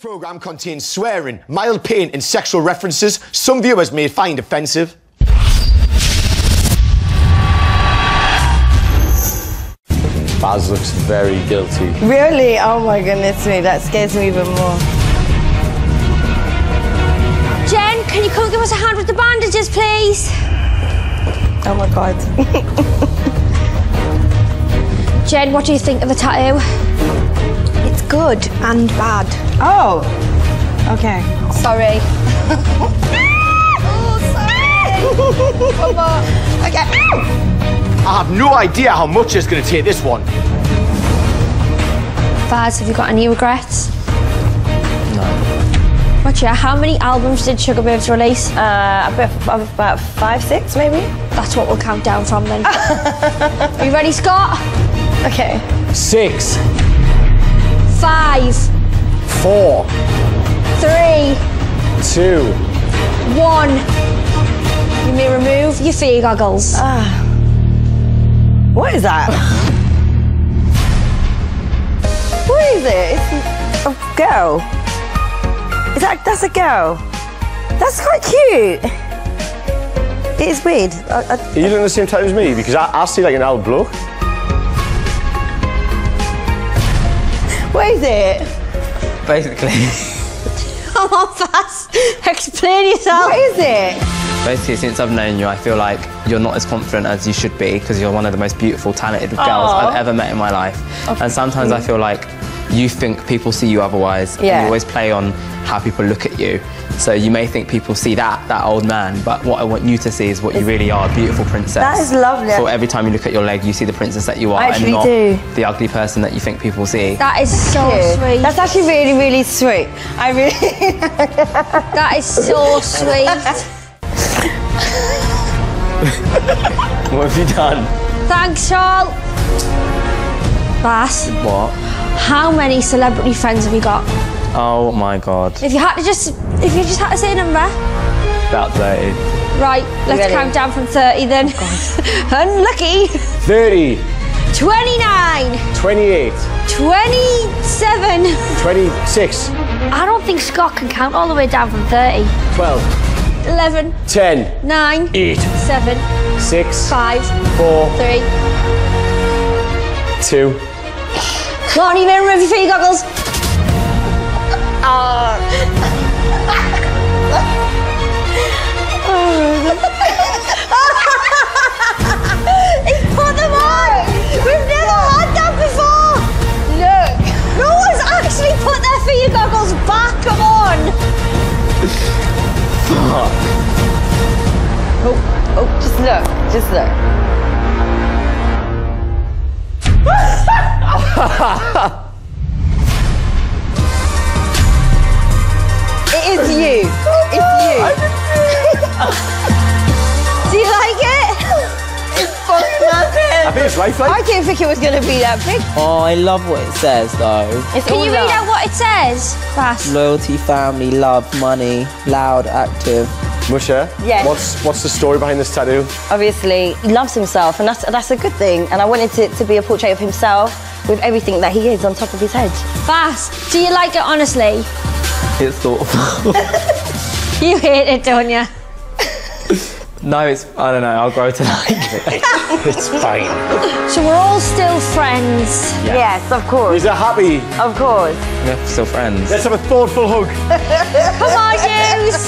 programme contains swearing, mild pain, and sexual references some viewers may find offensive. Baz looks very guilty. Really? Oh my goodness me, that scares me even more. Jen, can you come give us a hand with the bandages, please? Oh my god. Jen, what do you think of the tattoo? It's good and bad. Oh. Okay. Sorry. oh, sorry. Come on. Okay. I have no idea how much it's going to take this one. Faz, have you got any regrets? No. What, yeah, how many albums did Sugababes release? Uh, about, about five, six, maybe? That's what we'll count down from then. Are you ready, Scott? Okay. Six, Five, four, three, two. one. You may remove your fear goggles. Ah. What is that? what is it? It's a girl. Is that, that's a girl? That's quite cute. It is weird. I, I, Are you doing the same time as me? Because I, I see like an old bloke. Is it? Basically, Come on, Faz. Explain yourself. What is it? basically, since I've known you, I feel like you're not as confident as you should be because you're one of the most beautiful, talented girls I've ever met in my life. And sometimes I feel like you think people see you otherwise, and Yeah. you always play on how people look at you. So you may think people see that, that old man, but what I want you to see is what you really are, a beautiful princess. That is lovely. So every time you look at your leg, you see the princess that you are, I and not do. the ugly person that you think people see. That is so Cute. sweet. That's actually really, really sweet. I really. That is so sweet. What have you done? Thanks, Charles. Bass, What? how many celebrity friends have you got? Oh my god. If you had to just, if you just had to say a number, About 30. right, let's ready? count down from 30 then. Oh, Unlucky. 30, 29, 28, 27. 26, I don't think Scott can count all the way down from 30. 12, 11, 10, 9, 8, 7, 6, 5, 4, 3. 2. Come on, you may remove your fear goggles. He put them on! We've never had that before! Look! No one's actually put their fear goggles back, come on! oh, oh, just look. Just look. it is you. It's you. Do you like it? I think it's I didn't think it was going to be that big. Oh, I love what it says though. It's Can you read love. out what it says? Fast. Loyalty, family, love, money, loud, active. Mutya, Yes. what's, what's the story behind this tattoo? Obviously, he loves himself, and that's that's a good thing. And I wanted it to be a portrait of himself with everything that he is on top of his head. Fast. Do you like it honestly? It's thoughtful. You hate it, don't you? no, it's, I don't know, I'll grow to like it. It's fine. So we're all still friends. Yes, of course, Is that happy? of course. We're still friends. Let's have a thoughtful hug. Come on, Hughes.